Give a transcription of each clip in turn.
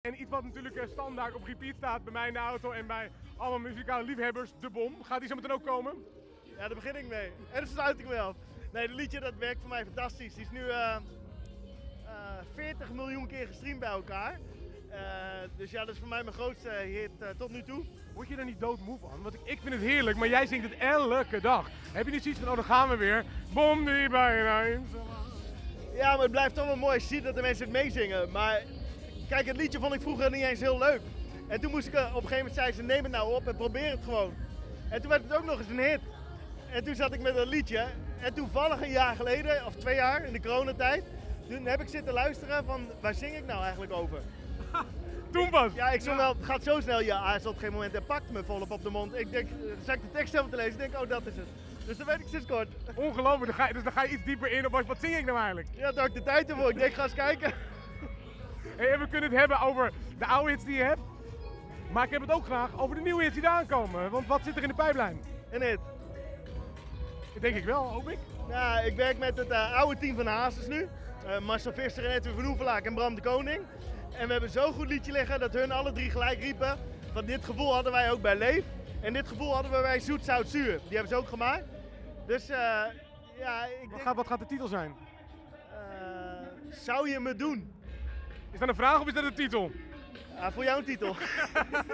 En iets wat natuurlijk eh, standaard op repeat staat bij mij in de auto en bij alle muzikale liefhebbers, De Bom. Gaat die zo meteen ook komen? Ja, daar begin ik mee. En dan sluit ik mee af. Nee, het liedje dat werkt voor mij fantastisch. Die is nu eh, eh, 40 miljoen keer gestreamd bij elkaar. Eh, dus ja, dat is voor mij mijn grootste hit eh, tot nu toe. Word je er niet doodmoe van? Want ik, ik vind het heerlijk, maar jij zingt het elke dag. Heb je niet zoiets van, oh dan gaan we weer. Bom die bijna. Ja, maar het blijft toch wel mooi ziet dat de mensen het meezingen. Maar kijk, het liedje vond ik vroeger niet eens heel leuk. En toen moest ik, eh, op een gegeven moment zei ze, neem het nou op en probeer het gewoon. En toen werd het ook nog eens een hit. En toen zat ik met een liedje. En toevallig een jaar geleden, of twee jaar, in de coronatijd, toen heb ik zitten luisteren van, waar zing ik nou eigenlijk over? Toen pas. Ja, ik zong wel, het gaat zo snel. Ja, hij op geen moment en pakte me volop op de mond. Ik denk, eh, zag ik de tekst helemaal te lezen, ik denk, oh dat is het. Dus dat weet ik sinds kort. Ongelooflijk, dan ga je, dus dan ga je iets dieper in op wat, wat zing ik nou eigenlijk? Ja, daar had ik de tijd ervoor. Ik denk, ga eens kijken. Hey, we kunnen het hebben over de oude hits die je hebt. Maar ik heb het ook graag over de nieuwe hits die eraan komen. Want wat zit er in de pijplijn? En het. Denk ik wel, hoop ik. Nou, ik werk met het eh, oude team van Hazes nu. Eh, Marcel Visser en Edwin van Hoevelaak en Bram de Koning. En we hebben zo'n goed liedje liggen dat hun alle drie gelijk riepen. Van dit gevoel hadden wij ook bij Leef. En dit gevoel hadden we bij Zoet Zout Zuur. Die hebben ze ook gemaakt. Dus eh, ja, ik Wat denk, gaat, wat gaat de titel zijn? zou je me doen? Is dat een vraag of is dat een titel? Ja, voor jou een titel.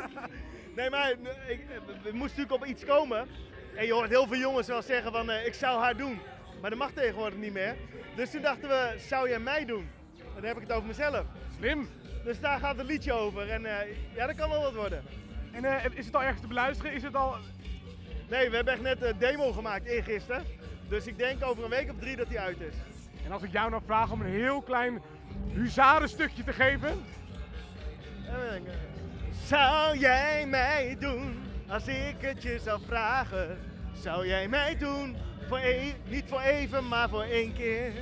nee, maar eh, ik, eh, we moesten natuurlijk op iets komen. En je hoort heel veel jongens wel zeggen van eh, ik zou haar doen. Maar dat mag tegenwoordig niet meer. Dus toen dachten we, zou jij mij doen? Dan heb ik het over mezelf. Slim. Dus daar gaat het liedje over. En ja, dat kan wel wat worden. En is het al ergens te beluisteren? Is het al... Nee, we hebben echt net een demo gemaakt eergisteren. Dus ik denk over een week of drie dat die uit is. En als ik jou nou vraag om een heel klein huzarenstukje te geven. Zou jij mij doen als ik het je zou vragen? Zou jij mij doen? Voor e- niet voor even, maar voor één keer.